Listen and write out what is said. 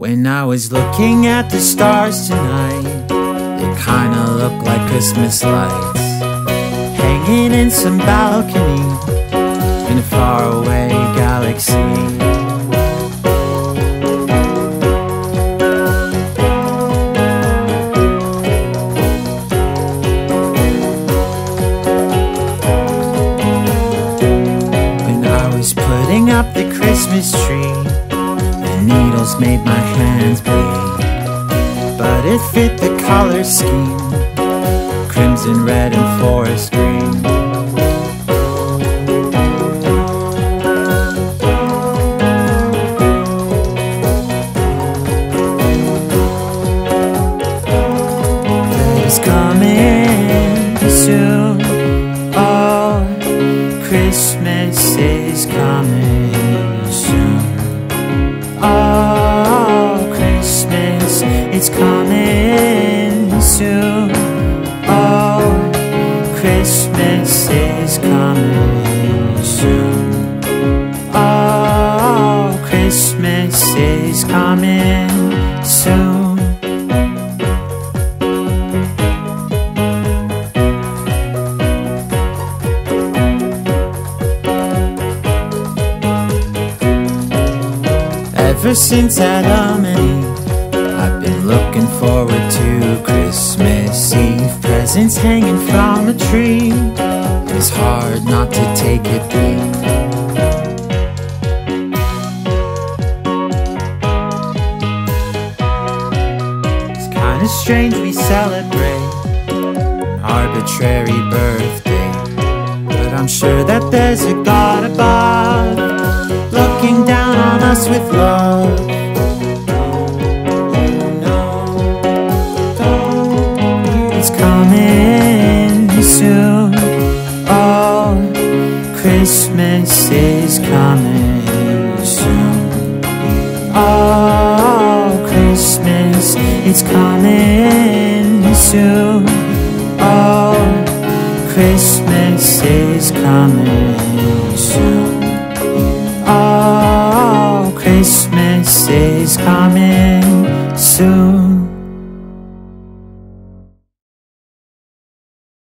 When I was looking at the stars tonight, they kinda look like Christmas lights hanging in some balcony in a faraway galaxy. When I was putting up the Christmas tree, needles made my hands bleed. But it fit the color scheme crimson, red, and forest green. It's coming soon. Oh, it's coming soon. Oh, Christmas is coming soon. Oh, Christmas is coming soon. Ever since Adam and Eve, looking forward to Christmas Eve. Presents hanging from a tree. It's hard not to take a peek. It's kinda strange we celebrate an arbitrary birthday. But I'm sure that there's a God above looking down on us with love. Coming soon. Oh, Christmas, it's coming soon. Oh, Christmas is coming soon. Oh, Christmas is coming soon.